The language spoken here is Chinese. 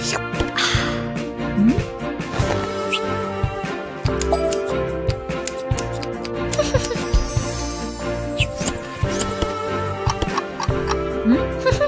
嗯，嗯，呵。